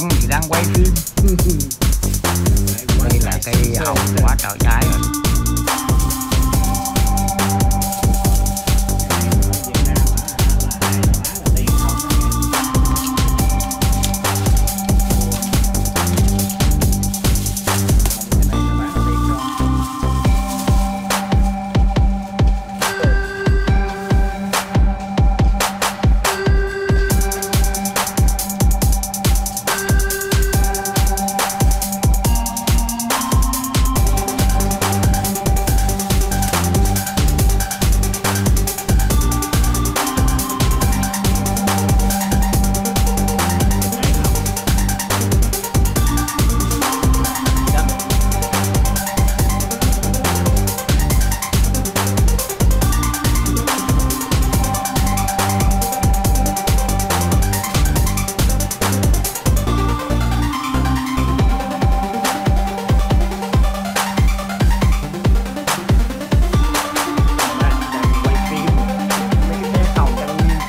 không thì đang quay phim. Đây là cây hồng quá trời trái rồi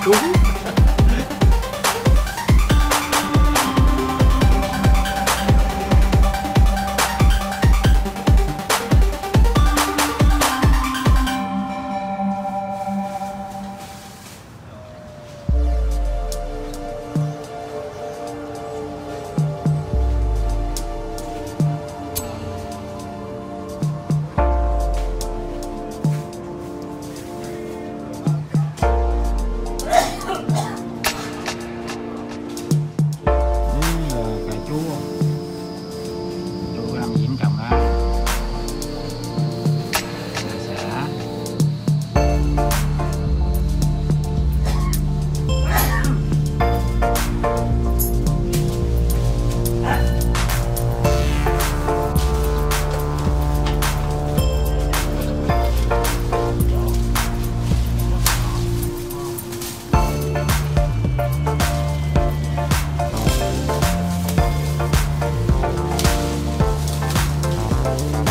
Oh. Bye.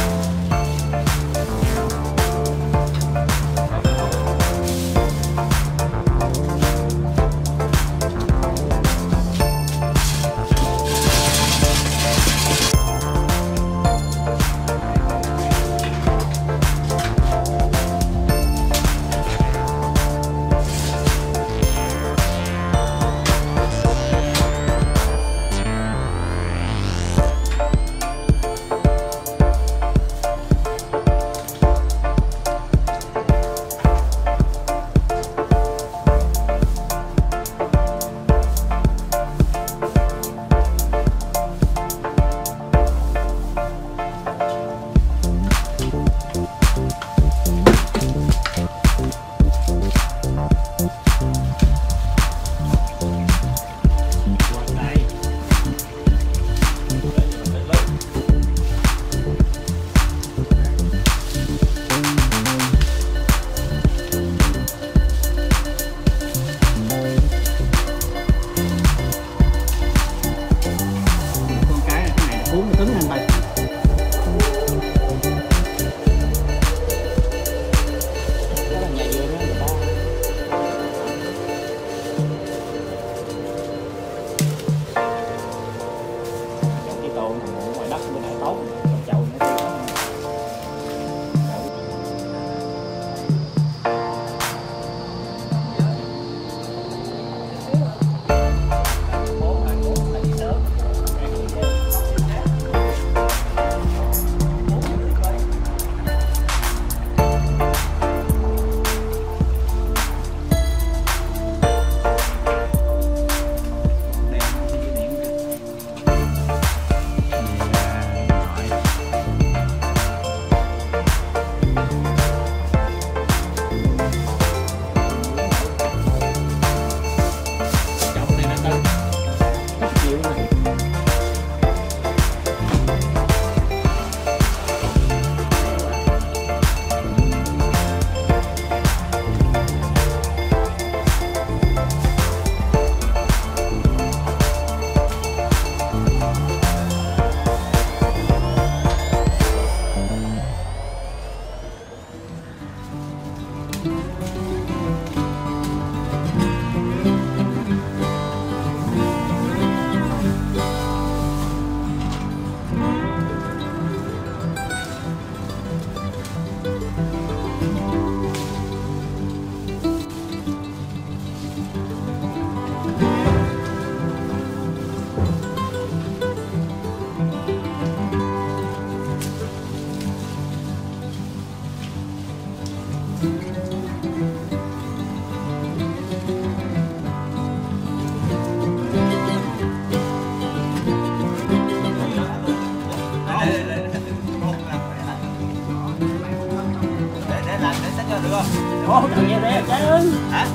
Ô, thằng nghe bé trái ơi. Hả?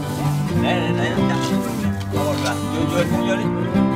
Để để để nó chặt rồi vô vô vô đi.